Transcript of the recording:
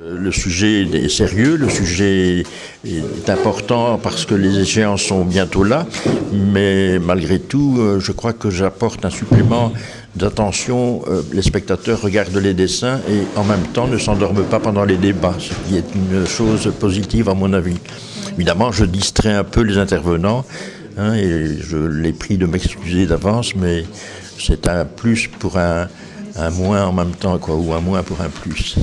Euh, le sujet est sérieux, le sujet est important parce que les échéances sont bientôt là, mais malgré tout, euh, je crois que j'apporte un supplément d'attention. Euh, les spectateurs regardent les dessins et en même temps ne s'endorment pas pendant les débats, ce qui est une chose positive à mon avis. Évidemment, je distrais un peu les intervenants hein, et je les prie de m'excuser d'avance, mais c'est un plus pour un, un moins en même temps, quoi, ou un moins pour un plus.